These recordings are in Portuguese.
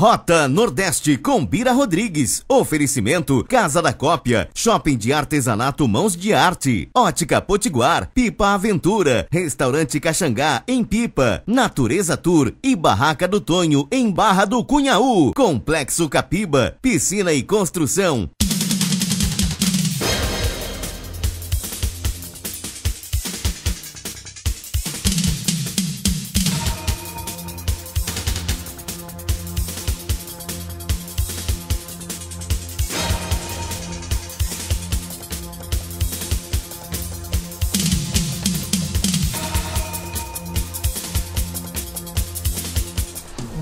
Rota Nordeste com Bira Rodrigues. Oferecimento Casa da Cópia, Shopping de Artesanato Mãos de Arte, Ótica Potiguar, Pipa Aventura, Restaurante Caxangá em Pipa, Natureza Tour e Barraca do Tonho em Barra do Cunhaú, Complexo Capiba, Piscina e Construção,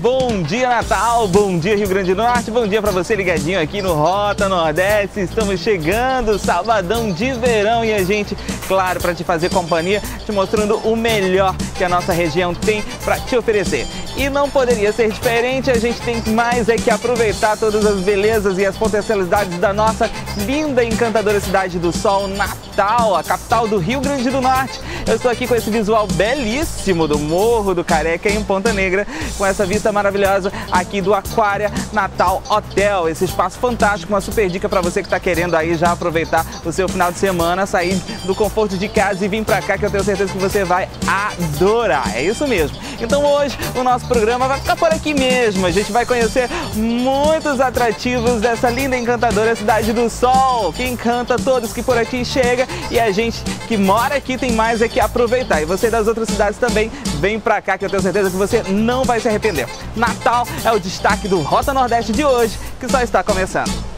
Bom dia Natal, bom dia Rio Grande do Norte, bom dia para você ligadinho aqui no Rota Nordeste. Estamos chegando, sabadão de verão e a gente, claro, para te fazer companhia, te mostrando o melhor que a nossa região tem para te oferecer. E não poderia ser diferente, a gente tem mais é que aproveitar todas as belezas e as potencialidades da nossa linda e encantadora cidade do Sol, Natal, a capital do Rio Grande do Norte. Eu estou aqui com esse visual belíssimo do Morro do Careca em Ponta Negra, com essa vista maravilhosa aqui do Aquária Natal Hotel. Esse espaço fantástico, uma super dica para você que está querendo aí já aproveitar o seu final de semana, sair do conforto de casa e vir para cá que eu tenho certeza que você vai adorar. É isso mesmo. Então hoje o nosso programa vai ficar por aqui mesmo. A gente vai conhecer muitos atrativos dessa linda e encantadora cidade do Sol, que encanta todos que por aqui chega e a gente que mora aqui tem mais é que aproveitar. E você das outras cidades também, vem pra cá que eu tenho certeza que você não vai se arrepender. Natal é o destaque do Rota Nordeste de hoje, que só está começando.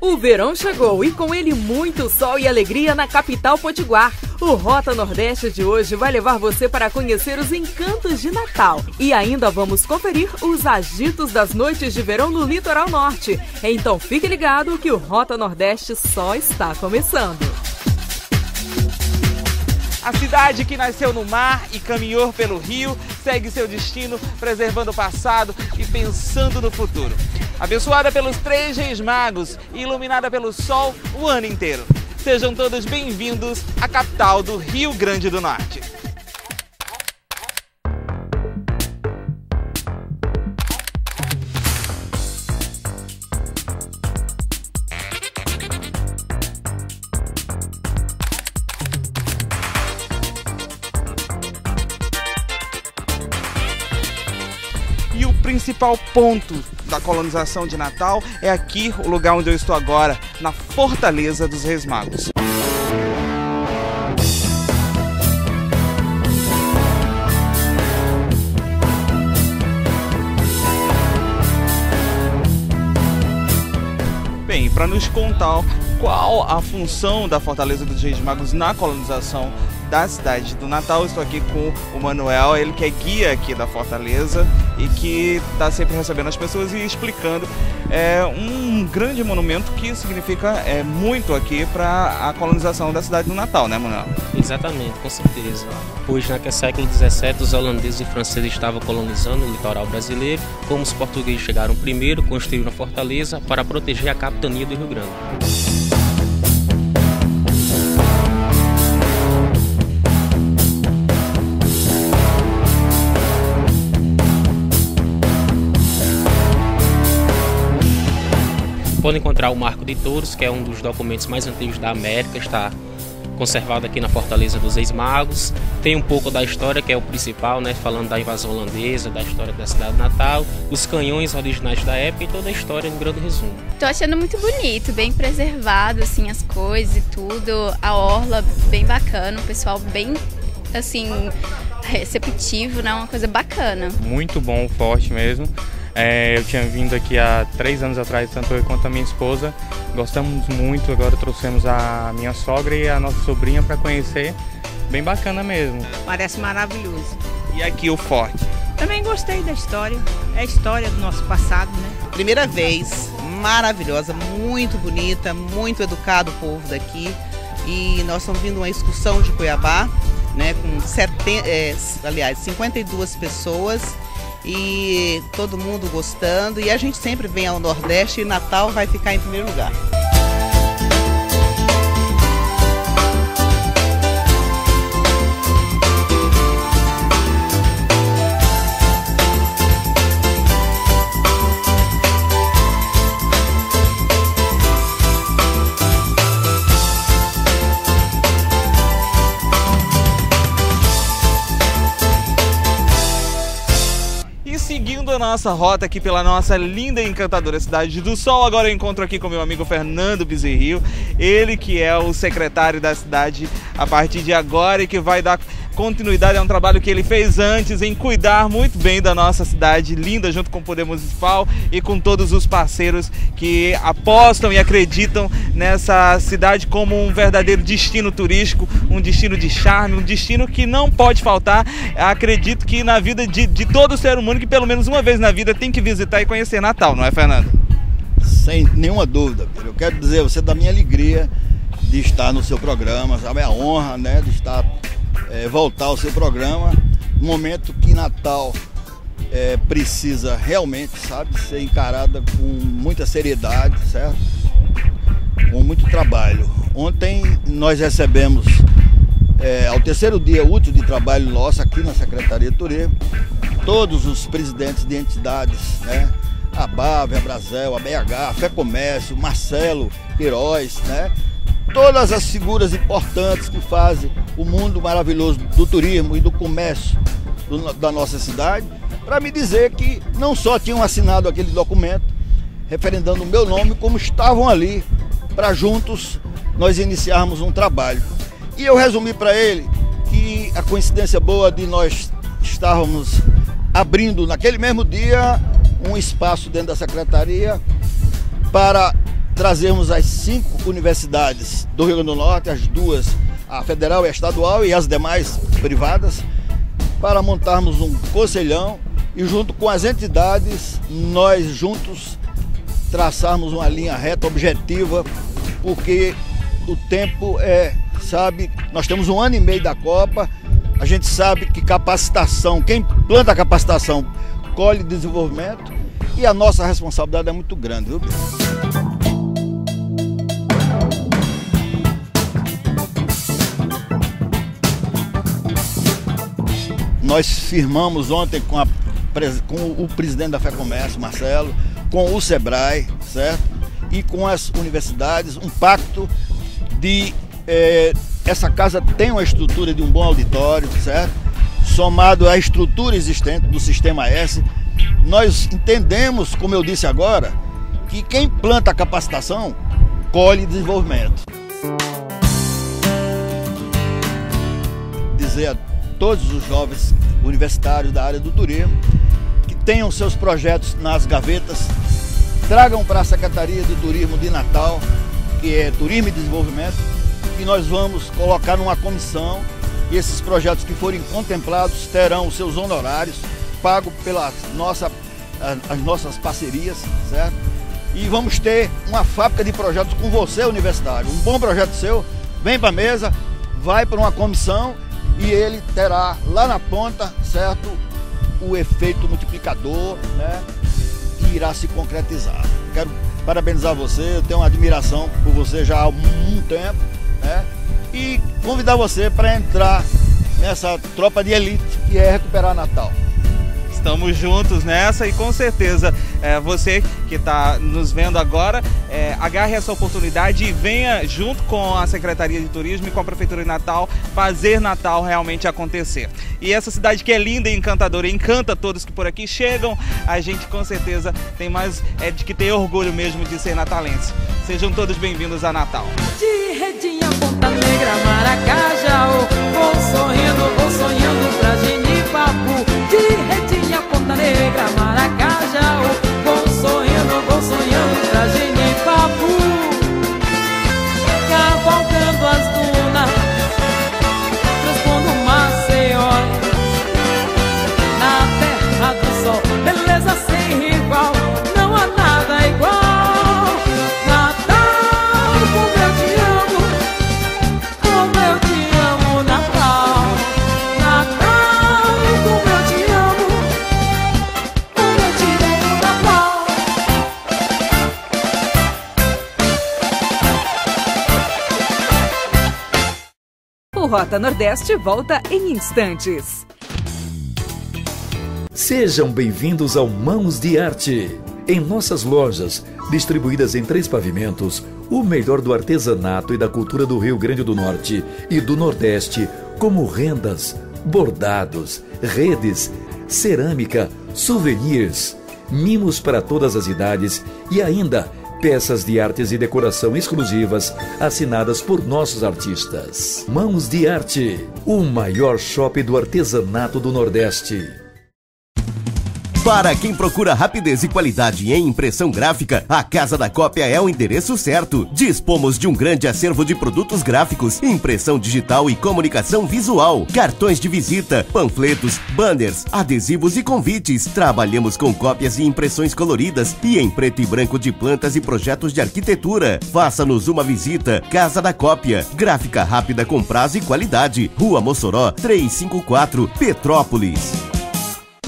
O verão chegou e com ele muito sol e alegria na capital potiguar. O Rota Nordeste de hoje vai levar você para conhecer os encantos de Natal. E ainda vamos conferir os agitos das noites de verão no litoral norte. Então fique ligado que o Rota Nordeste só está começando. A cidade que nasceu no mar e caminhou pelo rio segue seu destino preservando o passado e pensando no futuro. Abençoada pelos três reis magos e iluminada pelo sol o ano inteiro. Sejam todos bem-vindos à capital do Rio Grande do Norte. E o principal ponto da colonização de Natal é aqui, o lugar onde eu estou agora, na Fortaleza dos Reis Magos. Bem, para nos contar qual a função da Fortaleza dos Reis Magos na colonização da cidade do Natal. Estou aqui com o Manuel, ele que é guia aqui da Fortaleza e que está sempre recebendo as pessoas e explicando é, um grande monumento que significa é, muito aqui para a colonização da cidade do Natal, né, Manuel? Exatamente, com certeza. Pois naquele século XVII os holandeses e franceses estavam colonizando o litoral brasileiro, como os portugueses chegaram primeiro, construíram a fortaleza para proteger a capitania do Rio Grande. Pode encontrar o Marco de Touros, que é um dos documentos mais antigos da América, está conservado aqui na Fortaleza dos Ex-Magos. Tem um pouco da história, que é o principal, né? falando da invasão holandesa, da história da cidade natal, os canhões originais da época e toda a história no grande resumo. Tô achando muito bonito, bem preservado, assim, as coisas e tudo. A orla bem bacana, o pessoal bem, assim, receptivo, né? Uma coisa bacana. Muito bom, forte mesmo. É, eu tinha vindo aqui há três anos atrás, tanto eu quanto a minha esposa. Gostamos muito, agora trouxemos a minha sogra e a nossa sobrinha para conhecer. Bem bacana mesmo. Parece maravilhoso. E aqui o forte? Também gostei da história. É a história do nosso passado, né? Primeira vez, maravilhosa, muito bonita, muito educado o povo daqui. E nós estamos vindo uma excursão de Cuiabá, né, com 70, é, aliás, 52 pessoas e todo mundo gostando. E a gente sempre vem ao Nordeste e Natal vai ficar em primeiro lugar. Nossa rota aqui pela nossa linda e encantadora cidade do Sol. Agora eu encontro aqui com meu amigo Fernando Bezerril, ele que é o secretário da cidade a partir de agora e que vai dar continuidade a um trabalho que ele fez antes em cuidar muito bem da nossa cidade linda, junto com o Poder Municipal e com todos os parceiros que apostam e acreditam nessa cidade como um verdadeiro destino turístico, um destino de charme, um destino que não pode faltar. Acredito que na vida de, de todo ser humano, que pelo menos uma vez na vida tem que visitar e conhecer Natal, não é, Fernando? Sem nenhuma dúvida, eu quero dizer você da minha alegria de estar no seu programa, sabe? É a honra, né, de estar é, voltar ao seu programa. Momento que Natal é, precisa realmente, sabe, ser encarada com muita seriedade, certo? Com muito trabalho. Ontem nós recebemos, é, ao terceiro dia útil de trabalho nosso aqui na Secretaria de Turismo, todos os presidentes de entidades, né? A BAV, a Brasel, a BH, a Fé Comércio, Marcelo Queiroz, né? Todas as figuras importantes que fazem o mundo maravilhoso do turismo e do comércio do, da nossa cidade, para me dizer que não só tinham assinado aquele documento referendando o meu nome, como estavam ali para juntos nós iniciarmos um trabalho. E eu resumi para ele que a coincidência boa de nós estávamos abrindo naquele mesmo dia um espaço dentro da secretaria para trazermos as cinco universidades do Rio Grande do Norte, as duas, a federal e a estadual e as demais privadas, para montarmos um conselhão e junto com as entidades, nós juntos traçarmos uma linha reta objetiva, porque o tempo é, sabe, nós temos um ano e meio da Copa, a gente sabe que capacitação, quem planta capacitação colhe desenvolvimento e a nossa responsabilidade é muito grande, viu? Nós firmamos ontem com, a, com o presidente da FEComércio, Marcelo, com o SEBRAE, certo? E com as universidades, um pacto de é, essa casa tem uma estrutura de um bom auditório, certo? Somado à estrutura existente do Sistema S, nós entendemos, como eu disse agora, que quem planta capacitação colhe desenvolvimento. Dizer a todos os jovens universitários da área do turismo que tenham seus projetos nas gavetas, tragam para a Secretaria de Turismo de Natal, que é Turismo e Desenvolvimento, e nós vamos colocar numa comissão e esses projetos que forem contemplados terão os seus honorários pagos pelas nossa, as nossas parcerias, certo? E vamos ter uma fábrica de projetos com você, universitário. Um bom projeto seu, vem para a mesa, vai para uma comissão e ele terá lá na ponta, certo, o efeito multiplicador, né, que irá se concretizar. Quero parabenizar você, eu tenho uma admiração por você já há um tempo, né, e convidar você para entrar nessa tropa de elite que é recuperar Natal. Estamos juntos nessa e com certeza é, você que está nos vendo agora, é, agarre essa oportunidade e venha junto com a Secretaria de Turismo e com a Prefeitura de Natal fazer Natal realmente acontecer. E essa cidade que é linda e encantadora, encanta todos que por aqui chegam, a gente com certeza tem mais é, de que ter orgulho mesmo de ser natalense. Sejam todos bem-vindos a Natal. De Redinha, Ponta Negra, Maracajá, vou O Rota Nordeste volta em instantes. Sejam bem-vindos ao Mãos de Arte. Em nossas lojas, distribuídas em três pavimentos, o melhor do artesanato e da cultura do Rio Grande do Norte e do Nordeste, como rendas, bordados, redes, cerâmica, souvenirs. mimos para todas as idades e ainda peças de artes e decoração exclusivas assinadas por nossos artistas. Mãos de Arte, o maior shopping do artesanato do Nordeste. Para quem procura rapidez e qualidade em impressão gráfica, a Casa da Cópia é o endereço certo. Dispomos de um grande acervo de produtos gráficos, impressão digital e comunicação visual, cartões de visita, panfletos, banners, adesivos e convites. Trabalhamos com cópias e impressões coloridas e em preto e branco de plantas e projetos de arquitetura. Faça-nos uma visita. Casa da Cópia, gráfica rápida com prazo e qualidade. Rua Mossoró, 354, Petrópolis.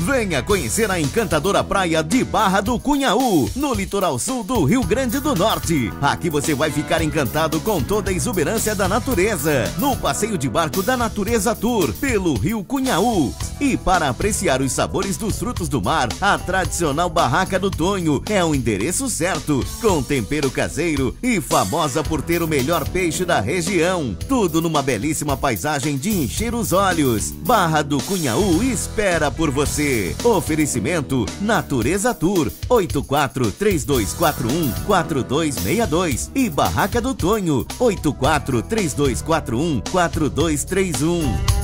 Venha conhecer a encantadora praia de Barra do Cunhaú, no litoral sul do Rio Grande do Norte. Aqui você vai ficar encantado com toda a exuberância da natureza, no passeio de barco da Natureza Tour, pelo Rio Cunhaú. E para apreciar os sabores dos frutos do mar, a tradicional Barraca do Tonho é o endereço certo, com tempero caseiro e famosa por ter o melhor peixe da região. Tudo numa belíssima paisagem de encher os olhos. Barra do Cunhaú espera por você. Oferecimento Natureza Tour 843241 4262 e Barraca do Tonho 843241 4231.